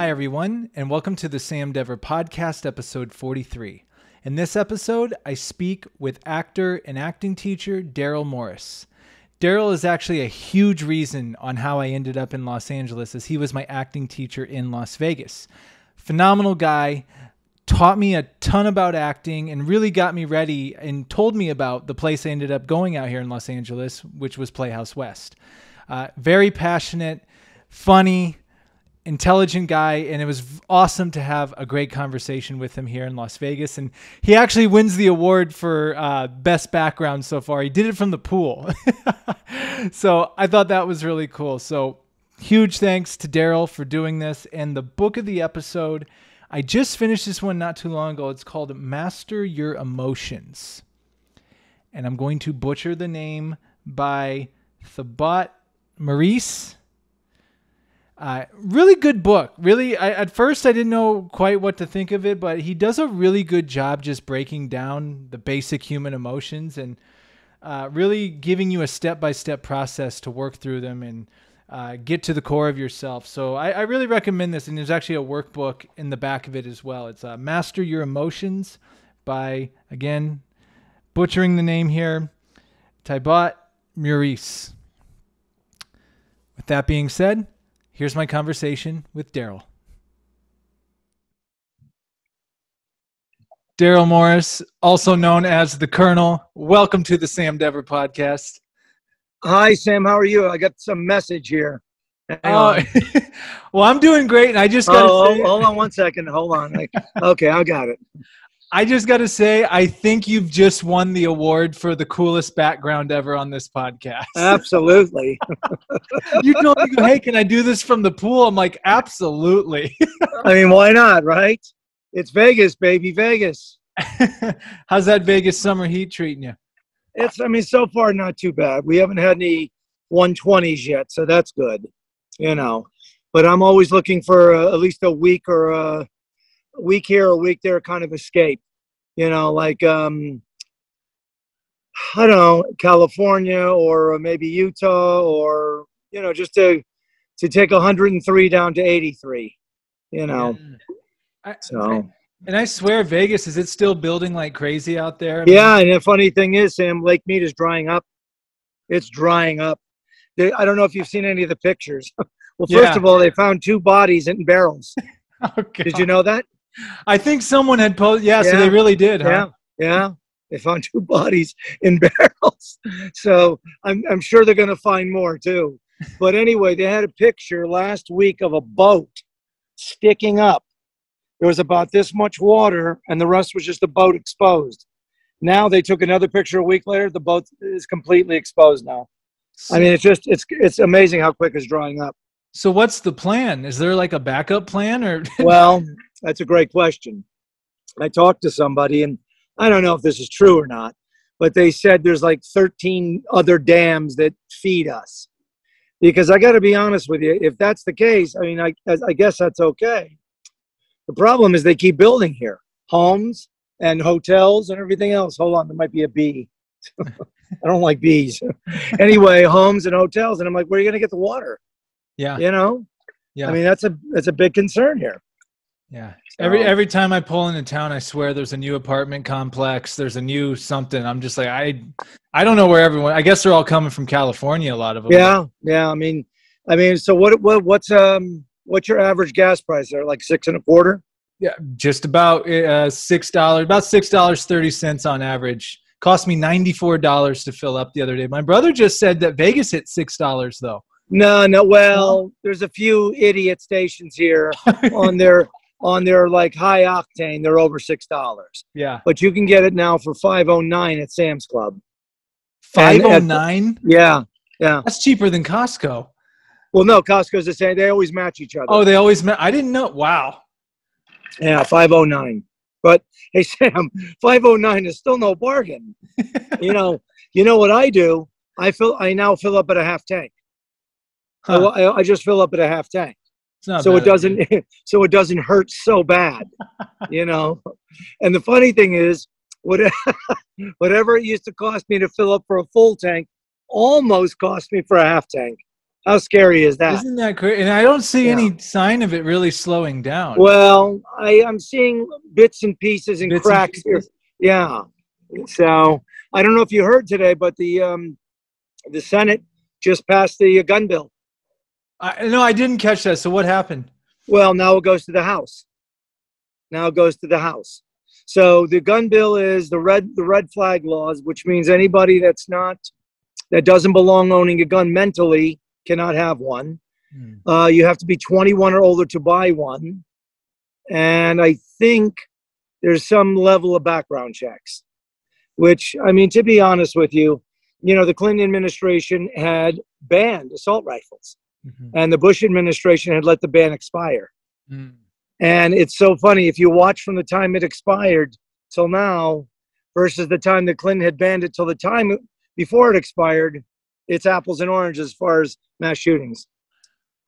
Hi, everyone, and welcome to the Sam Dever Podcast, episode 43. In this episode, I speak with actor and acting teacher Daryl Morris. Daryl is actually a huge reason on how I ended up in Los Angeles, as he was my acting teacher in Las Vegas. Phenomenal guy, taught me a ton about acting, and really got me ready and told me about the place I ended up going out here in Los Angeles, which was Playhouse West. Uh, very passionate, funny, intelligent guy and it was awesome to have a great conversation with him here in las vegas. And he actually wins the award for uh, best background so far. He did it from the pool. So i thought that was really cool. So huge thanks to daryl for doing this. And the book of the episode i just finished this one not too long ago. It's called master your emotions. And i'm going to butcher the name by thabat maurice uh, really good book. Really, I, at first I didn't know quite what to think of it, but he does a really good job just breaking down the basic human emotions and uh, really giving you a step by step process to work through them and uh, get to the core of yourself. So I, I, really recommend this, and there's actually a workbook in the back of it as well. It's uh, Master Your Emotions by again butchering the name here, Taibat Maurice. With that being said. Here's my conversation with Daryl. Daryl Morris, also known as the Colonel. Welcome to the Sam Dever podcast. Hi, Sam. How are you? I got some message here. Oh, well, I'm doing great, and I just got. Oh, hold on one second. Hold on. Like, okay, I got it. I just got to say, I think you've just won the award for the coolest background ever on this podcast. Absolutely. you told me, hey, can I do this from the pool? I'm like, absolutely. I mean, why not, right? It's Vegas, baby, Vegas. How's that Vegas summer heat treating you? It's, I mean, so far not too bad. We haven't had any 120s yet, so that's good, you know. But I'm always looking for uh, at least a week or uh, week here, a week there kind of escape. You know, like um, I don't know, California or maybe Utah or you know, just to to take 103 down to 83. You know, I, so. and I swear, Vegas is it still building like crazy out there? I mean, yeah, and the funny thing is, Sam, Lake Mead is drying up. It's drying up. They, I don't know if you've seen any of the pictures. well, first yeah. of all, they found two bodies in barrels. Oh, Did you know that? I think someone had posted. Yeah, yeah, so they really did. Huh? Yeah, yeah. They found two bodies in barrels. So I'm, I'm sure they're going to find more too. But anyway, they had a picture last week of a boat sticking up. There was about this much water, and the rest was just the boat exposed. Now they took another picture a week later. The boat is completely exposed now. I mean, it's just it's it's amazing how quick it's drying up. So what's the plan? Is there like a backup plan or? well, that's a great question. I talked to somebody, and I don't know if this is true or not, but they said there's like 13 other dams that feed us. Because I got to be honest with you, if that's the case, I mean, I, I guess that's okay. The problem is they keep building here homes and hotels and everything else. Hold on, there might be a bee. I don't like bees. anyway, homes and hotels, and I'm like, where are you going to get the water? Yeah, you know. Yeah, I mean that's a that's a big concern here. Yeah. So, every every time I pull into town, I swear there's a new apartment complex. There's a new something. I'm just like I I don't know where everyone. I guess they're all coming from California. A lot of them. Yeah, yeah. I mean, I mean, so what? What? What's um? What's your average gas price there? Like six and a quarter? Yeah, just about uh, six dollars. About six dollars thirty cents on average. Cost me ninety four dollars to fill up the other day. My brother just said that Vegas hit six dollars though. No, no. Well, there's a few idiot stations here on their on their like high octane, they're over six dollars. Yeah. But you can get it now for five oh nine at Sam's Club. Five oh nine? Yeah. Yeah. That's cheaper than Costco. Well, no, Costco's the same. They always match each other. Oh, they always match. I didn't know. Wow. Yeah, five oh nine. But hey, Sam, five oh nine is still no bargain. you know, you know what I do? I fill. I now fill up at a half tank. Huh. I, I just fill up at a half tank so it doesn't so it doesn't hurt so bad you know and the funny thing is whatever, whatever it used to cost me to fill up for a full tank almost cost me for a half tank How scary is that? Isn't that crazy? And I don't see Yeah. any sign of it really slowing down. Well, I, I'm seeing bits and pieces and Bits and cracks here. Yeah. So I don't know if you heard today, but the um, the Senate just passed the gun bill. I, no, I didn't catch that. So what happened? Well, now it goes to the House. Now it goes to the House. So the gun bill is the red the red flag laws, which means anybody that's not that doesn't belong owning a gun mentally cannot have one. Hmm. Uh, you have to be 21 or older to buy one, and I think there's some level of background checks. Which I mean, to be honest with you, you know, the Clinton administration had banned assault rifles, Mhm. and the Bush administration had let the ban expire. Mm. And it's so funny if you watch from the time it expired till now versus the time that Clinton had banned it till the time before it expired, it's apples and oranges as far as mass shootings.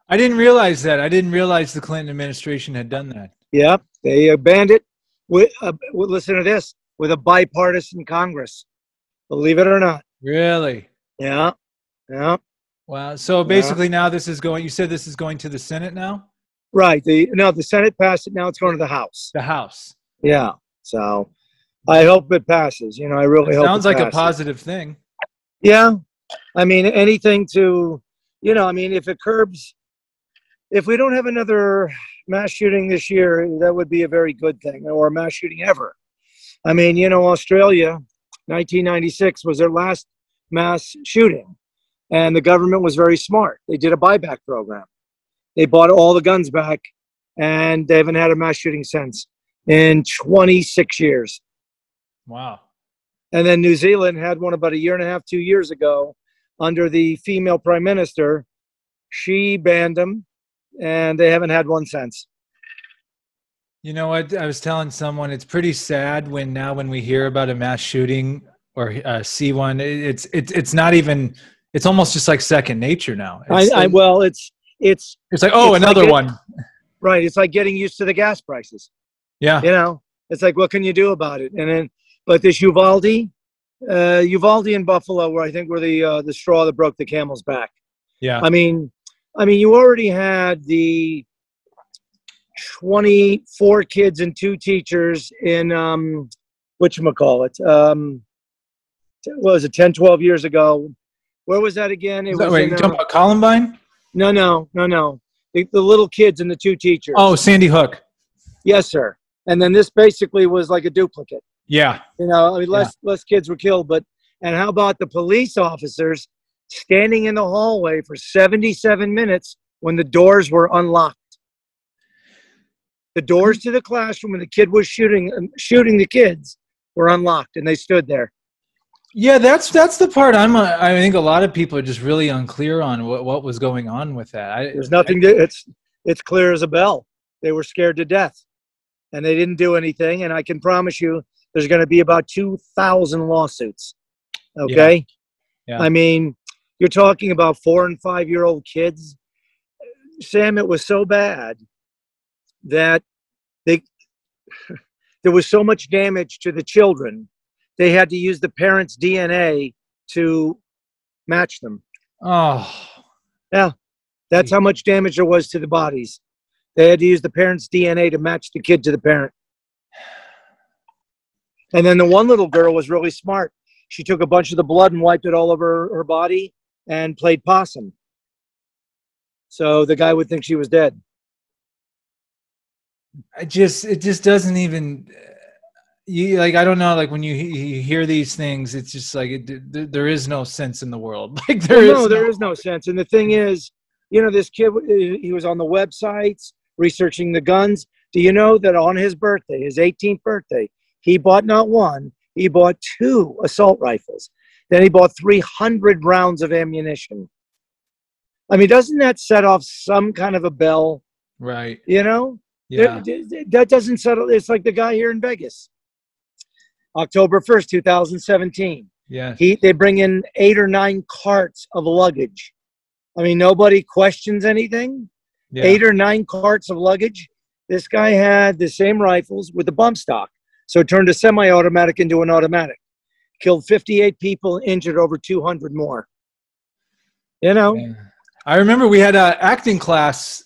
I didn't realize that. I didn't realize the Clinton administration had done that. Yep, they uh, banned it. With, uh, with listen to this with a bipartisan Congress. Believe it or not. Really? Yeah, yeah. Wow. So basically, now this is going. You said this is going to the Senate now. Right. The no, the Senate passed it. Now it's going to the House. The House. Yeah. So I hope it passes. You know, I really hope. Sounds it like a positive thing. Yeah. I mean, anything to, you know, I mean, if it curbs, if we don't have another mass shooting this year, that would be a very good thing, or a mass shooting ever. I mean, you know, Australia, 1996 was their last mass shooting, and the government was very smart. They did a buyback program. They bought all the guns back, and they haven't had a mass shooting since in 26 years. Wow. And then New Zealand had one about a year and a half, two years ago, under the female prime minister. She banned them, and they haven't had one since. You know what? I was telling someone it's pretty sad when now when we hear about a mass shooting or uh, see one, it's it's it's not even. It's almost just like second nature now. I, I well, it's it's it's like oh, it's like another one. right. It's like getting used to the gas prices. Yeah. You know, it's like what can you do about it? And then, but this Uvalde, uh, Uvalde in Buffalo, where I think were the uh, the straw that broke the camel's back. Yeah. I mean, I mean, you already had the 24 kids and two teachers in um, what you call it? Um, what was it 10, 12 years ago? Where was that again? It that- was wait, in, you uh, talking about Columbine? no, no, no, no. The, the little kids and the two teachers. Oh, Sandy Hook. yes, sir. And then this basically was like a duplicate. Yeah. You know, I mean, less less kids were killed, but and how about the police officers standing in the hallway for 77 minutes when the doors were unlocked? The doors to the classroom when the kid was shooting um, shooting the kids were unlocked, and they stood there. Yeah, that's that's the part I'm. uh, I think a lot of people are just really unclear on what, what was going on with that. I, There's nothing. To, it's it's clear as a bell. They were scared to death, and they didn't do anything. And I can promise you, there's going to be about 2,000 lawsuits. Okay. Yeah. I mean, you're talking about four and five year old kids. Sam, it was so bad that they there was so much damage to the children. They had to use the parents' DNA to match them. Oh, Yeah. That's how much damage there was to the bodies. They had to use the parents' DNA to match the kid to the parent. And then the one little girl was really smart. She took a bunch of the blood and wiped it all over her body and played possum. So the guy would think she was dead. I just it just doesn't even. You like I don't know like when you, you hear these things it's just like it, th- there is no sense in the world like there Well, is no, there is no sense. And the thing is, you know, this kid, he was on the websites researching the guns. Do you know that on his birthday, his 18th birthday, he bought not one, he bought two assault rifles. Then he bought 300 rounds of ammunition. I mean, doesn't that set off some kind of a bell? right You know, yeah that, that doesn't settle. It's like the guy here in Vegas. October 1st, 2017 yeah he they bring in eight or nine carts of luggage i mean nobody questions anything yeah eight or nine carts of luggage this guy had the same rifles with the bump stock so it turned a semi-automatic into an automatic killed 58 people injured over 200 more you know Yeah. I remember we had a acting class.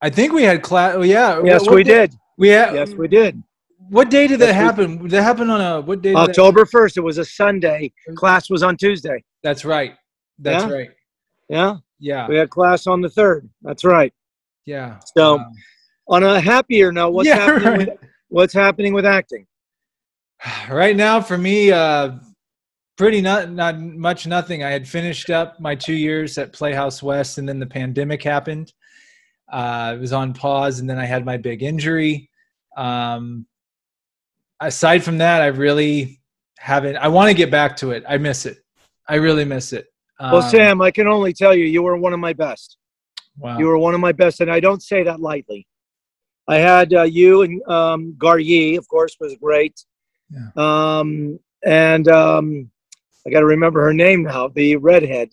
I think we had class. Oh, yeah. Yes, What we day- did. We had. Yes, we did. What day did that happen? That happened on a what day? October 1st, it was a Sunday. Class was on Tuesday. That's right. That's Yeah? right. Yeah. Yeah. We had class on the 3rd. That's right. Yeah. So, Um, on a happier note, what's yeah, happening right. with what's happening with acting? right now for me uh pretty not not much nothing i had finished up my two years at playhouse west and then the pandemic happened uh it was on pause and then i had my big injury um aside from that i really haven't i want to get back to it i miss it i really miss it um, Well, Sam, I can only tell you, you were one of my best. wow. You were one of my best, and I don't say that lightly. I had uh, you and um, Garye, of course, was great. Yeah. Um, and um, I got to remember her name now, the redhead.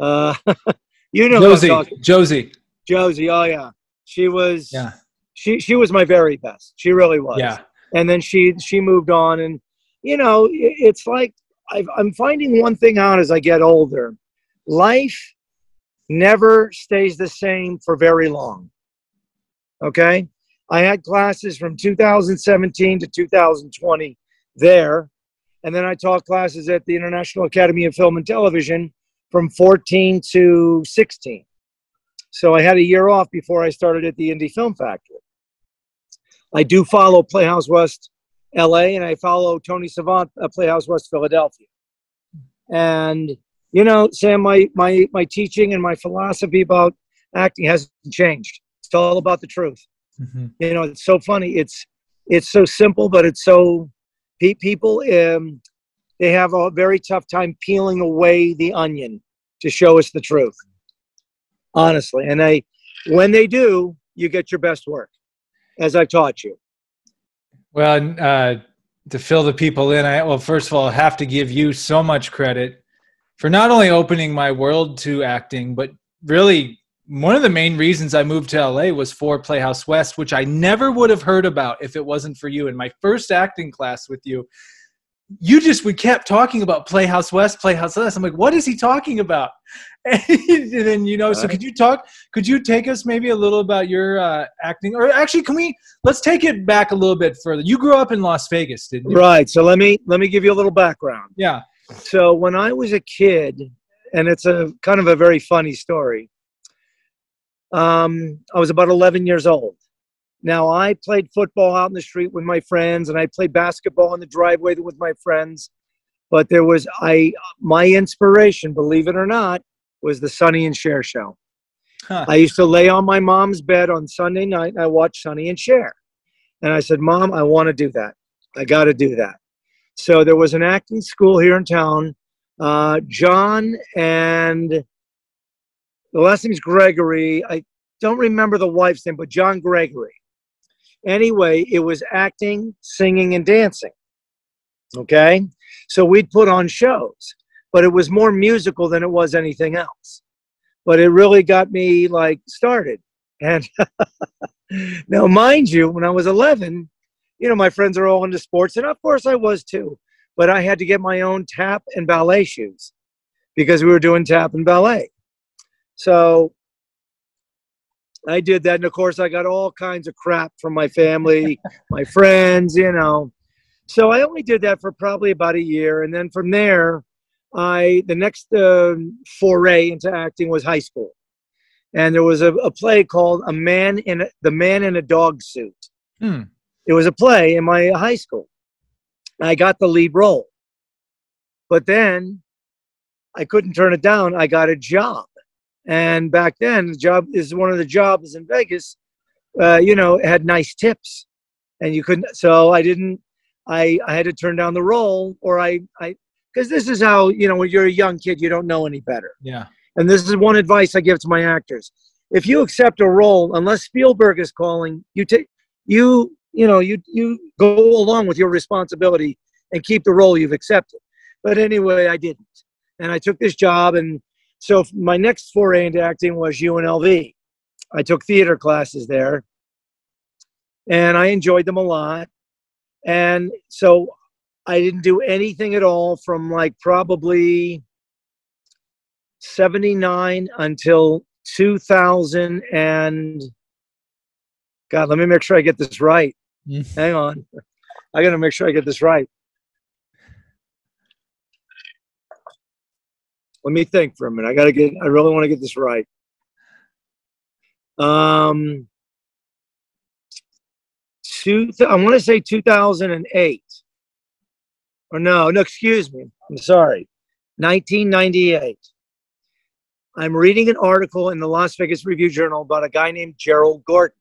Uh, you know, josie josie Josie. Oh yeah, she was. yeah She she was my very best. She really was. yeah and then she she moved on and you know it's like I've, i'm finding one thing out as i get older. Life never stays the same for very long. Okay? I had classes from 2017 to 2020 there. And then i taught classes at the international academy of film and television from 14 to 16 so i had a year off before i started at the indie film factory I do follow Playhouse West LA and I follow Tony Savant at Playhouse West Philadelphia. And you know, Sam, my my my teaching and my philosophy about acting hasn't changed. It's all about the truth. Mhm. You know, it's so funny. It's it's so simple, but it's so people um, they have a very tough time peeling away the onion to show us the truth. Honestly, and they when they do, you get your best work, as I've taught you. Well, uh, to fill the people in, I well, first of all, I have to give you so much credit for not only opening my world to acting, but really one of the main reasons I moved to LA was for Playhouse West, which I never would have heard about if it wasn't for you. In my first acting class with you, you just we kept talking about Playhouse West, Playhouse West. I'm like, what is he talking about? And then you know, so could you talk? Could you take us maybe a little about your uh, acting, or actually, can we let's take it back a little bit further? You grew up in Las Vegas, didn't you? Right. So let me let me give you a little background. Yeah. So when I was a kid, and it's a kind of a very funny story. Um, I was about 11 years old. Now I played football out in the street with my friends, and I played basketball in the driveway with my friends. But there was I my inspiration, believe it or not, was the Sonny and Cher show. Huh. I used to lay on my mom's bed on Sunday night and I watched Sonny and Cher. And I said, Mom, I want to do that. I got to do that. So there was an acting school here in town. Uh, John and the last name's Gregory. I don't remember the wife's name, but John Gregory. Anyway, it was acting, singing, and dancing. Okay. So we'd put on shows, but it was more musical than it was anything else. But it really got me like started. And now, mind you, when I was 11, you know, my friends are all into sports, and of course I was too. But I had to get my own tap and ballet shoes because we were doing tap and ballet. So I did that, and of course I got all kinds of crap from my family, my friends, you know. So I only did that for probably about a year, and then from there, I the next uh, foray into acting was high school, and there was a, a play called "A Man in a, the Man in a Dog Suit." Hmm. It was a play in my high school. I got the lead role, but then I couldn't turn it down. I got a job, and back then, the job is one of the jobs in Vegas. Uh, you know, had nice tips, and you couldn't. So I didn't. I I had to turn down the role, or I I because this is how you know when you're a young kid, you don't know any better. Yeah. And this is one advice I give to my actors: if you accept a role, unless Spielberg is calling, you take you you know you you go along with your responsibility and keep the role you've accepted. But anyway, I didn't, and I took this job, and so my next foray into acting was UNLV. I took theater classes there, and I enjoyed them a lot. And so I didn't do anything at all from like probably 79 until 2000 and God, let me make sure I get this right. Mm. Hang on. I got to make sure I get this right. Let me think for a minute. I got to get, I really want to get this right. Um, two, I want to say 2008. Or no, no, excuse me. I'm sorry. 1998. I'm reading an article in the Las Vegas Review Journal about a guy named Gerald Gordon.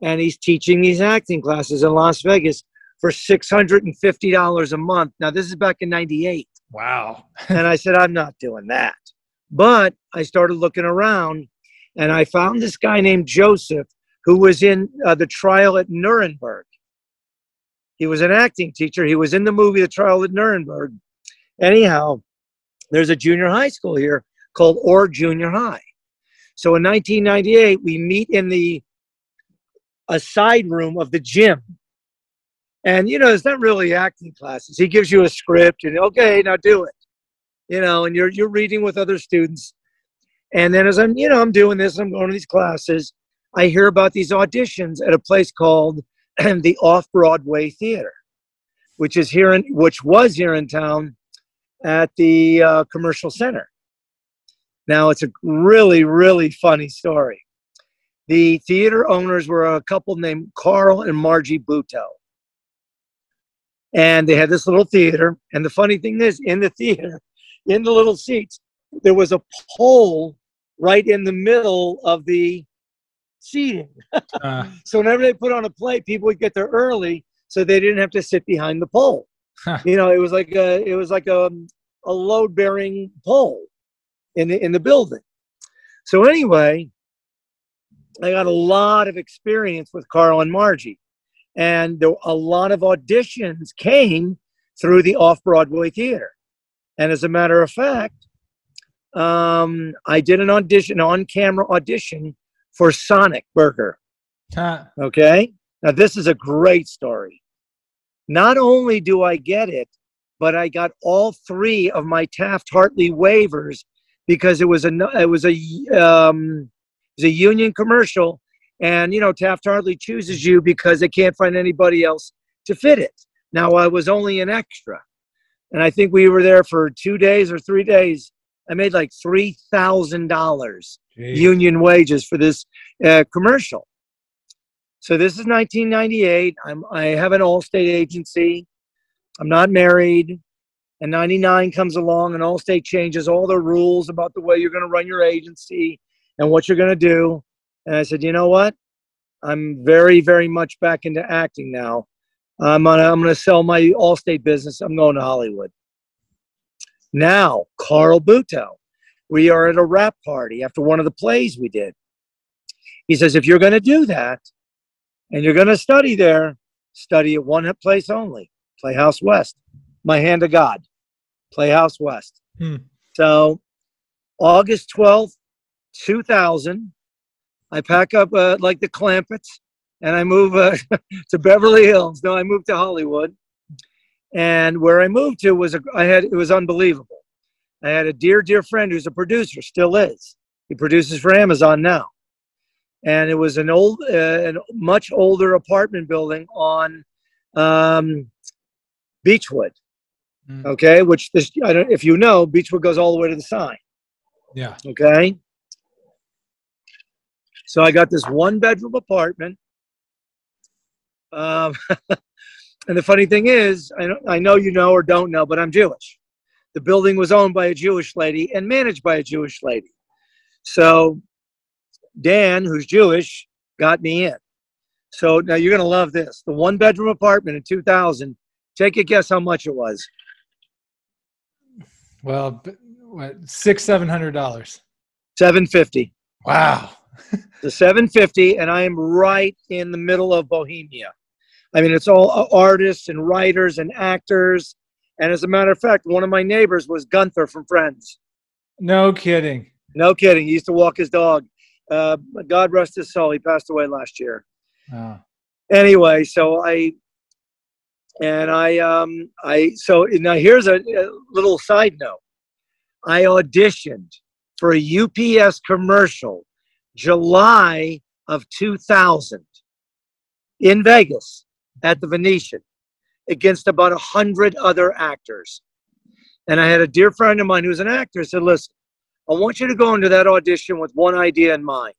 And he's teaching these acting classes in Las Vegas for $650 a month. Now, this is back in 98 Wow. and I said, I'm not doing that. But I started looking around and I found this guy named Joseph who was in uh, the trial at Nuremberg. He was an acting teacher. He was in the movie The Trial at Nuremberg. Anyhow, there's a junior high school here called Orr Junior High. So in 1998, we meet in the a side room of the gym. And you know, it's not really acting classes. He gives you a script and okay, now do it. You know, and you're you're reading with other students. And then as I'm, you know, I'm doing this, I'm going to these classes, I hear about these auditions at a place called the Off Broadway Theater, which is here in which was here in town at the uh, Commercial Center. Now it's a really, really funny story. The theater owners were a couple named Carl and Margie Buto. And they had this little theater. And the funny thing is, in the theater, in the little seats, there was a pole right in the middle of the seating. Uh, So whenever they put on a play, people would get there early so they didn't have to sit behind the pole. Huh. You know, it was like a it was like a, a load bearing pole in the in the building. So anyway, I got a lot of experience with Carl and Margie, and there, a lot of auditions came through the off Broadway theater. And as a matter of fact, um, I did an audition, on camera audition for Sonic Burger. huh. Okay. Now, this is a great story. Not only do I get it, but I got all three of my Taft Hartley waivers because it was a it was a um, it was a union commercial, and you know Taft Hartley chooses you because they can't find anybody else to fit it. Now I was only an extra, and I think we were there for two days or three days. I made like three thousand dollars union wages for this uh, commercial. So this is 1998. I'm I have an Allstate agency. I'm not married. And 99 comes along and Allstate changes all the rules about the way you're going to run your agency and what you're going to do. And I said, you know what? I'm very, very much back into acting now. I'm gonna I'm gonna sell my Allstate business. I'm going to Hollywood. Now, Carl Buto. We are at a rap party after one of the plays we did. He says, if you're going to do that and you're going to study there, study at one place only Playhouse West. My hand to God, Playhouse West. Hmm. So, August 12th, 2000, I pack up uh, like the Clampetts and I move uh, to Beverly Hills. No, I moved to Hollywood. And where I moved to was, a, I had, it was unbelievable. I had a dear, dear friend who's a producer, still is. He produces for Amazon now. And it was an old, uh, an much older apartment building on um, Beechwood. Mm. Okay, which this, I don't, if you know, Beechwood goes all the way to the sign. Yeah. Okay. So I got this one bedroom apartment. Um, and the funny thing is, I, I know you know or don't know, but I'm Jewish. The building was owned by a Jewish lady and managed by a Jewish lady. So Dan, who's Jewish, got me in. So now you're going to love this. The one bedroom apartment in 2000, take a guess how much it was. Well, what, six, seven hundred dollars. 750. Wow. the 750 and i am right in the middle of bohemia. I mean it's all uh, artists and writers and actors. And as a matter of fact one of my neighbors was gunther from friends. No kidding. no kidding. He used to walk his dog. Uh, god rest his soul. He passed away last year. Oh. anyway so i and i um i so now here's a, a little side note. I auditioned for a UPS commercial July of 2000 in Vegas at the Venetian against about a hundred other actors. And I had a dear friend of mine who's an actor said, listen, I want you to go into that audition with one idea in mind.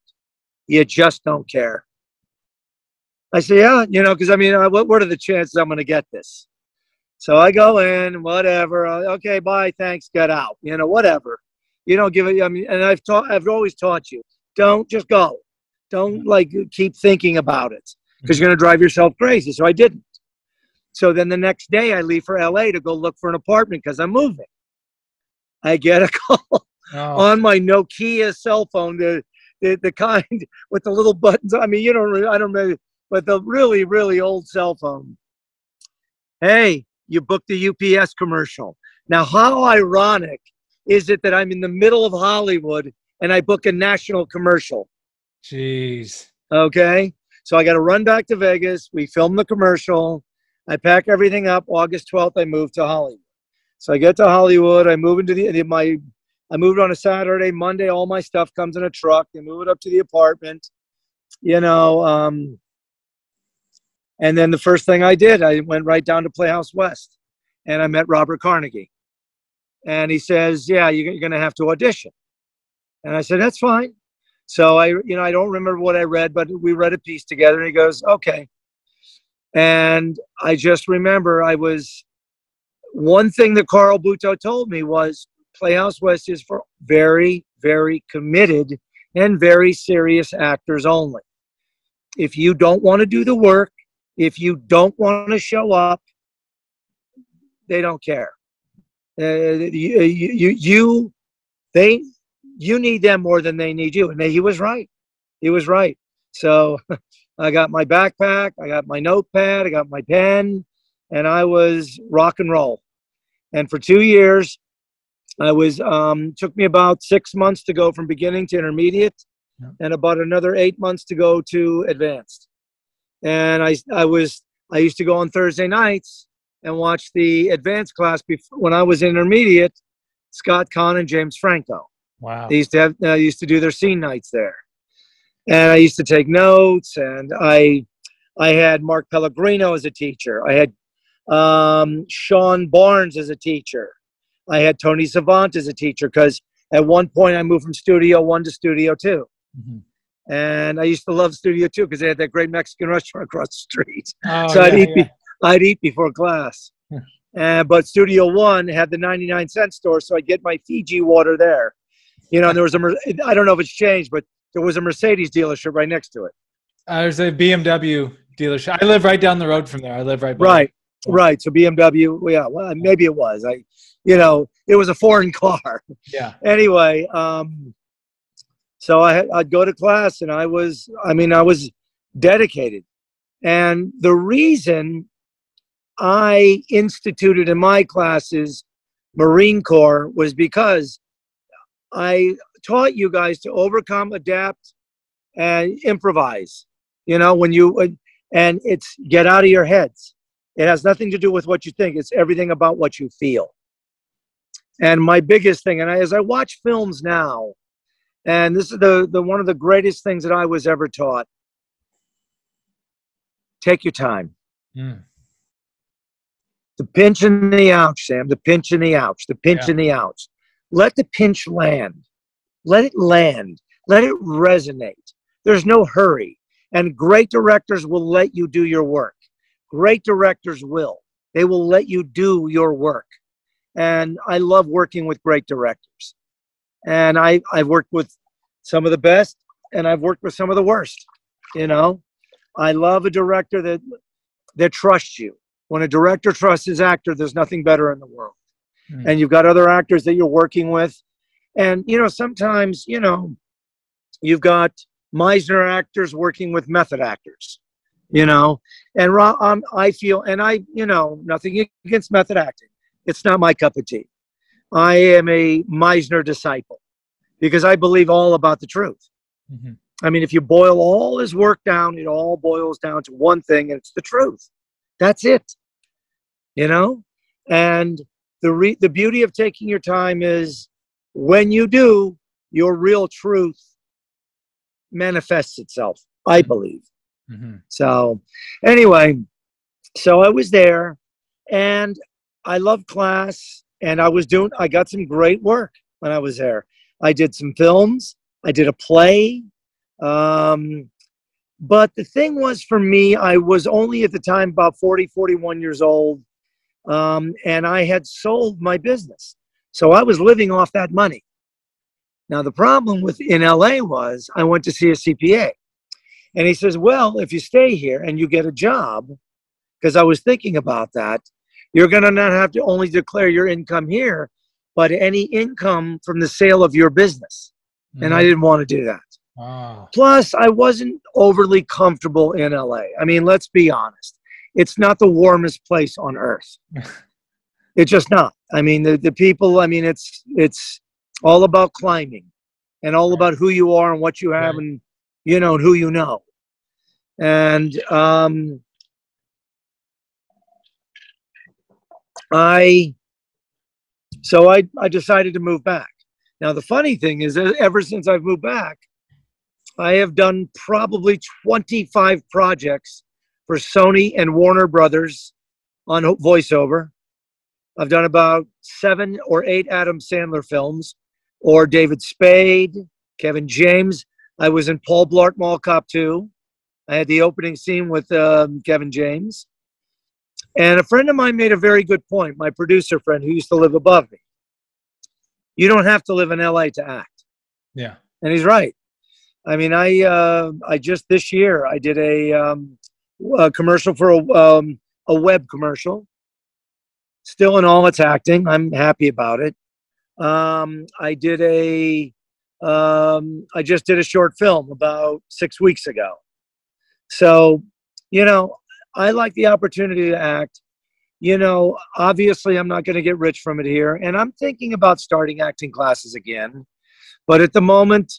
You just don't care. I said, yeah, you know, because I mean, what, what are the chances I'm going to get this? So I go in, whatever. Okay, bye, thanks, get out. You know, whatever. You don't give it. I mean, and I've taught, I've always taught you, don't just go. Don't mm-hmm. like keep thinking about it because you're mm-hmm. going to drive yourself crazy. So I didn't. So then the next day I leave for LA to go look for an apartment because I'm moving. I get a call oh. on my Nokia cell phone, the, the the kind with the little buttons. I mean, you don't. I don't know, but the really really old cell phone. Hey, you booked the UPS commercial. Now, how ironic is it that I'm in the middle of Hollywood and I book a national commercial? Jeez. Okay. So I got to run back to Vegas. We film the commercial. I pack everything up. August 12th, I move to Hollywood. So I get to Hollywood. I move into the, my, I moved on a Saturday. Monday, all my stuff comes in a truck. They move it up to the apartment. You know, um, and then the first thing I did, I went right down to Playhouse West and I met Robert Carnegie. And he says, Yeah, you're going to have to audition. And I said, That's fine. So I, you know, I don't remember what I read, but we read a piece together and he goes, Okay. And I just remember I was, one thing that Carl Buto told me was Playhouse West is for very, very committed and very serious actors only. If you don't want to do the work, if you don't want to show up, they don't care. Uh, you, you, you, they, you need them more than they need you. And he was right. He was right. So I got my backpack, I got my notepad, I got my pen, and I was rock and roll. And for two years, I was um, took me about six months to go from beginning to intermediate, yeah. and about another eight months to go to advanced and I I was I used to go on Thursday nights and watch the advanced class before when I was intermediate. Scott Caan and James Franco. Wow. They used to have uh, used to do their scene nights there, and I used to take notes. And I I had Mark Pellegrino as a teacher. I had um, Sean Barnes as a teacher. I had Tony Savant as a teacher because at one point I moved from Studio One to Studio 2 mm-hmm. And I used to love Studio Two because they had that great Mexican restaurant across the street. Oh, so yeah, I'd eat. Yeah. Be, I'd eat before class. uh, but Studio One had the 99 cent store, so I'd get my Fiji water there. You know, there was a. I don't know if it's changed, but there was a Mercedes dealership right next to it. Uh, there's a BMW dealership. I live right down the road from there. I live right. Right. Right. So BMW. Yeah. Well, maybe it was. I. You know, it was a foreign car. Yeah. Anyway, um, so I, I'd go to class and I was, I mean, I was dedicated. And the reason I instituted in my classes Marine Corps was because I taught you guys to overcome, adapt, and improvise. You know, when you, and it's get out of your heads. It has nothing to do with what you think, it's everything about what you feel. And my biggest thing, and I, as I watch films now, and this is the, the one of the greatest things that I was ever taught. Take your time. Mm. The pinch and the ouch, Sam. The pinch and the ouch. The pinch yeah. and the ouch. Let the pinch land. Let it land. Let it resonate. There's no hurry. And great directors will let you do your work. Great directors will. They will let you do your work. And I love working with great directors and I I've worked with some of the best, and I've worked with some of the worst. You know, I love a director that that trusts you. When a director trusts his actor, there's nothing better in the world. Mm. And you've got other actors that you're working with, and you know sometimes you know you've got Meisner actors working with method actors. You know, and um, I feel, and I, you know, nothing against method acting. It's not my cup of tea. I am a Meisner disciple because I believe all about the truth. Mm-hmm. I mean, if you boil all his work down, it all boils down to one thing, and it's the truth. That's it. You know? And the re- the beauty of taking your time is when you do, your real truth manifests itself, I believe. Mm-hmm. So, anyway, so I was there and I loved class and I was doing, I got some great work when I was there. I did some films, I did a play. Um, but the thing was for me, I was only at the time about 40, 41 years old. Um, and I had sold my business. So I was living off that money. Now, the problem with in LA was I went to see a CPA. And he says, Well, if you stay here and you get a job, because I was thinking about that, you're going to not have to only declare your income here, but any income from the sale of your business. Mm-hmm. And I didn't want to do that. Oh. Plus, I wasn't overly comfortable in LA. I mean, let's be honest. It's not the warmest place on earth. it's just not. I mean, the, the people, I mean, it's it's all about climbing and all about who you are and what you have right. and you know and who you know. And um I so I I decided to move back. Now the funny thing is ever since I've moved back, I have done probably 25 projects for Sony and Warner Brothers on voiceover. I've done about seven or eight Adam Sandler films, or David Spade, Kevin James. I was in Paul Blart Mall Cop 2. I had the opening scene with um, Kevin James. And a friend of mine made a very good point, my producer friend who used to live above me. You don't have to live in LA to act. Yeah. And he's right. I mean, I uh, I just this year I did a, um, a commercial for a, um, a web commercial. Still in all its acting, I'm happy about it. Um, I did a um, I just did a short film about six weeks ago. So, you know, I like the opportunity to act. You know, obviously, I'm not going to get rich from it here, and I'm thinking about starting acting classes again. But at the moment,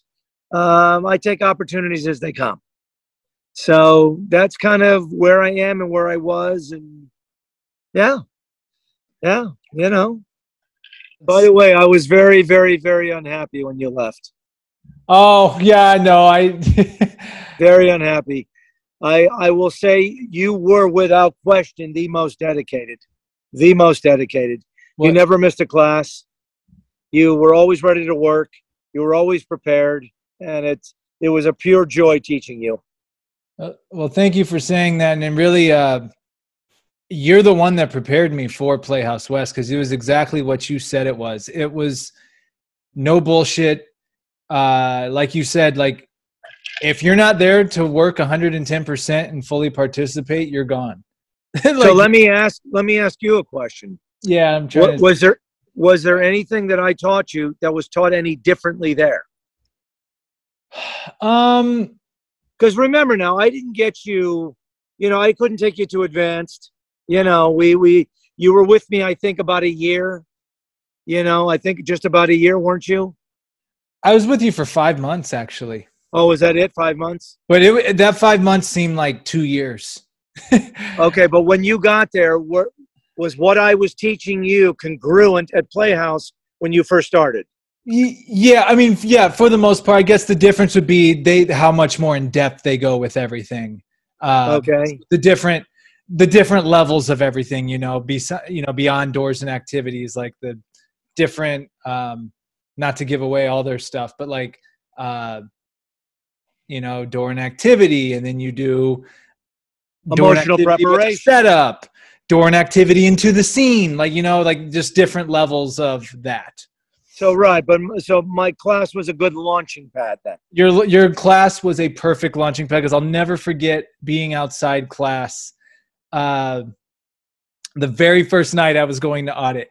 um, I take opportunities as they come. So that's kind of where I am and where I was. And yeah, yeah, you know. By the way, I was very, very, very unhappy when you left. Oh, yeah, no, I. very unhappy. I, I will say you were without question the most dedicated. The most dedicated. What? You never missed a class. You were always ready to work. You were always prepared and it's it was a pure joy teaching you. Uh, well, thank you for saying that, and really, uh, you're the one that prepared me for Playhouse West because it was exactly what you said it was. It was no bullshit. Uh, like you said, like if you're not there to work 110% and fully participate, you're gone. like, so let me ask let me ask you a question. Yeah, I'm trying. What, to- was there was there anything that I taught you that was taught any differently there? Um, because remember now, I didn't get you. You know, I couldn't take you to advanced. You know, we we you were with me. I think about a year. You know, I think just about a year, weren't you? I was with you for five months, actually. Oh, was that it? Five months? But it, that five months seemed like two years. okay, but when you got there, were, was what I was teaching you congruent at Playhouse when you first started? Yeah, I mean, yeah, for the most part, I guess the difference would be they how much more in depth they go with everything. Uh, okay. The different the different levels of everything, you know, be you know beyond doors and activities, like the different. Um, not to give away all their stuff, but like, uh, you know, door and activity, and then you do emotional preparation setup, door and activity into the scene, like you know, like just different levels of that. So right, but so my class was a good launching pad then. Your your class was a perfect launching pad because I'll never forget being outside class. Uh, the very first night I was going to audit,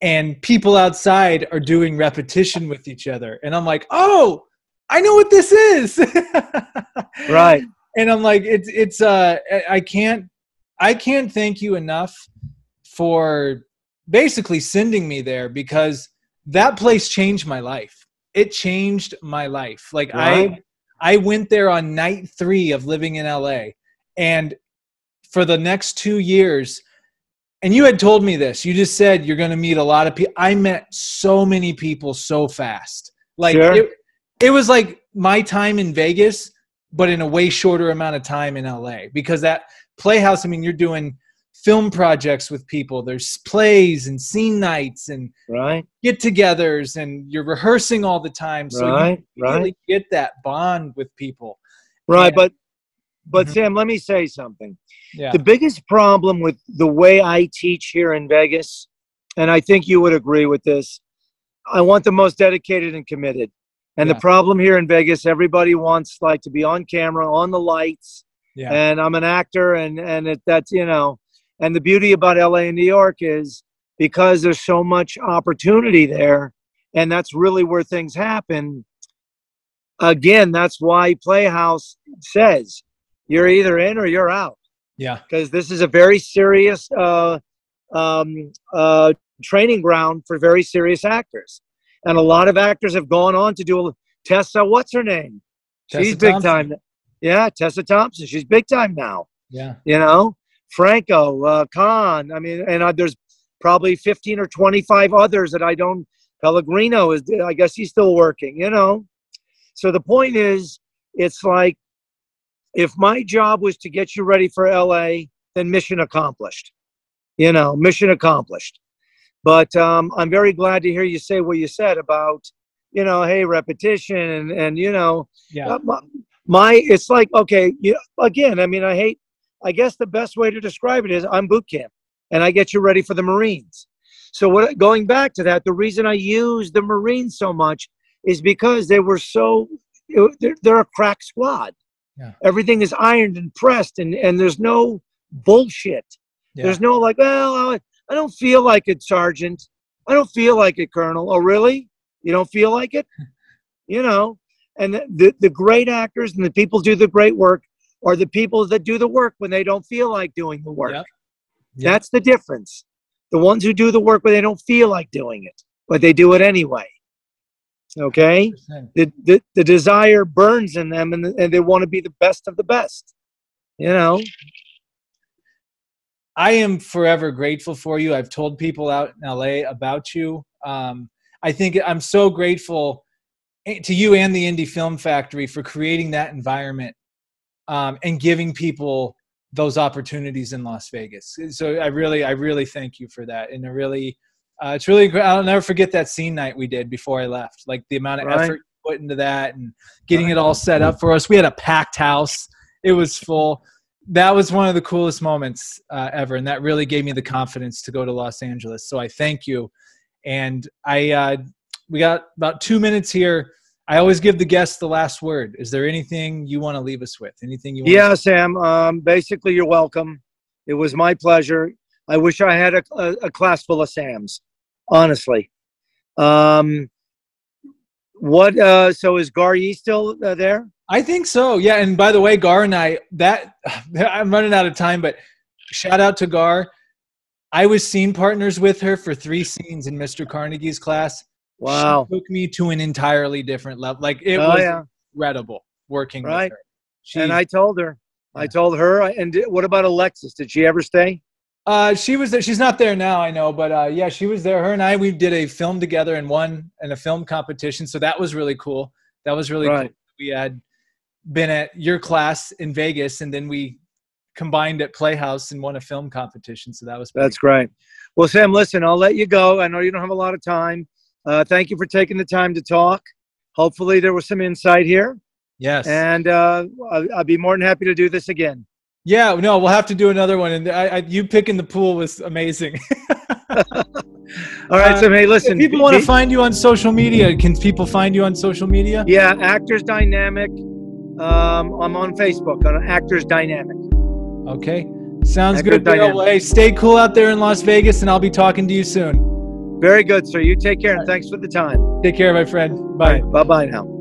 and people outside are doing repetition with each other, and I'm like, oh, I know what this is. right. And I'm like, it's it's uh, I can't I can't thank you enough for basically sending me there because that place changed my life. It changed my life. Like right. I I went there on night 3 of living in LA and for the next 2 years and you had told me this. You just said you're going to meet a lot of people. I met so many people so fast. Like Sure. it, it was like my time in Vegas, but in a way shorter amount of time in LA because that Playhouse. I mean, you're doing film projects with people. There's plays and scene nights and Right. get-togethers, and you're rehearsing all the time. So right. you Right. really get that bond with people. Right. Yeah. But but Mhm. Sam, let me say something. Yeah. The biggest problem with the way I teach here in Vegas, and I think you would agree with this, I want the most dedicated and committed. And Yeah. the problem here in Vegas, everybody wants like to be on camera, on the lights, yeah. and I'm an actor, and and it, that's you know, and the beauty about LA and New York is because there's so much opportunity there, and that's really where things happen. Again, that's why Playhouse says you're either in or you're out yeah. because this is a very serious uh, um, uh, training ground for very serious actors, and a lot of actors have gone on to do. A, Tessa, what's her name? She's big Thompson. time. Yeah, Tessa Thompson. She's big time now. Yeah. You know, Franco, uh, Khan. I mean, and uh, there's probably 15 or 25 others that I don't. Pellegrino is. I guess he's still working. You know, so the point is, it's like if my job was to get you ready for LA, then mission accomplished. You know, mission accomplished. But um, I'm very glad to hear you say what you said about, you know, hey, repetition and and you know, Yeah. uh, my, my it's like okay, you, again. I mean, I hate. I guess the best way to describe it is I'm boot camp, and I get you ready for the Marines. So what? Going back to that, the reason I use the Marines so much is because they were so. They're, they're a crack squad. Yeah. Everything is ironed and pressed, and and there's no bullshit. Yeah. There's no like, well, I, don't feel like it, Sergeant. I don't feel like it, Colonel. Oh, really? You don't feel like it? you know, and the, the great actors and the people do the great work are the people that do the work when they don't feel like doing the work. Yep. Yep. That's the difference. The ones who do the work when they don't feel like doing it, but they do it anyway. Okay? The, the, the desire burns in them and, and they want to be the best of the best. You know? I am forever grateful for you. I've told people out in LA about you. Um, I think I'm so grateful eh, to you and the Indie Film Factory for creating that environment um, and giving people those opportunities in Las Vegas. So I really, I really thank you for that. And I really, uh, it's really, I'll never forget that scene night we did before I left. Like the amount of Right. effort you put into that and getting it all set up for us. We had a packed house. It was full that was one of the coolest moments uh, ever, and that really gave me the confidence to go to Los Angeles. So I thank you. And I, uh, we got about two minutes here. I always give the guests the last word. Is there anything you want to leave us with? Anything you? Want Yeah, Sam. Um, basically, you're welcome. It was my pleasure. I wish I had a, a, a class full of Sams, honestly. Um, what? Uh, so is Gar Yee still uh, there? I think so. Yeah. And by the way, Gar and I, that I'm running out of time, but shout out to Gar. I was scene partners with her for three scenes in Mr. Carnegie's class. Wow. She took me to an entirely different level. Like it oh was yeah. incredible working Right. with her. She, And I told her. I told her. And what about Alexis? Did she ever stay? uh, she was there. She's not there now, I know, but uh, yeah, she was there. Her and I, we did a film together and won in a film competition. So that was really cool. That was really Right. cool. We had been at your class in Vegas, and then we combined at Playhouse and won a film competition. So that was That's great. Well, Sam, listen, I'll let you go. I know you don't have a lot of time. Uh, thank you for taking the time to talk. Hopefully, there was some insight here, Yes. and uh, I'll, I'll be more than happy to do this again. yeah. No, we'll have to do another one. And I, I, you picking the pool was amazing. All right, Uh, so hey, listen. if people want to find you on social media, can people find you on social media? yeah, Actors Dynamic. Um, I'm on Facebook on Actors Dynamic. Okay. Sounds Actor good, dynamic. Well, hey, stay cool out there in Las Vegas, and I'll be talking to you soon. Very good, sir. You take care and thanks for the time. Take care, my friend. Bye. Bye bye now.